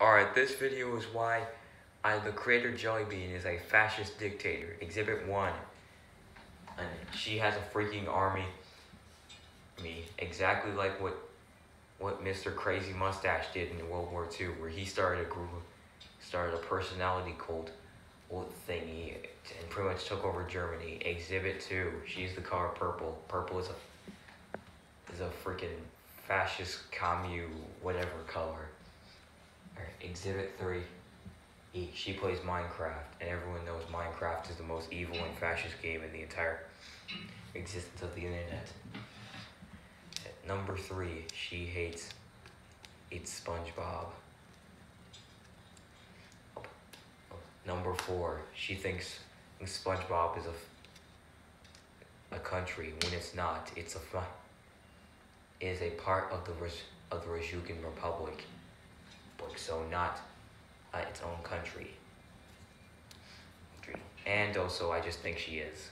Alright, this video is why I, the creator Jellybean is a fascist dictator. Exhibit 1. And she has a freaking army. Me. Exactly like what what Mr. Crazy Mustache did in World War II, where he started a group, started a personality cult thingy, and pretty much took over Germany. Exhibit 2. She's the color purple. Purple is a is a freaking fascist commune whatever color. Exhibit three. E. She plays Minecraft, and everyone knows Minecraft is the most evil and fascist game in the entire existence of the internet. Number three, she hates It's SpongeBob. Number four, she thinks SpongeBob is a a country when it's not. It's a is a part of the of the Rajukan So not uh, its own country. And also, I just think she is.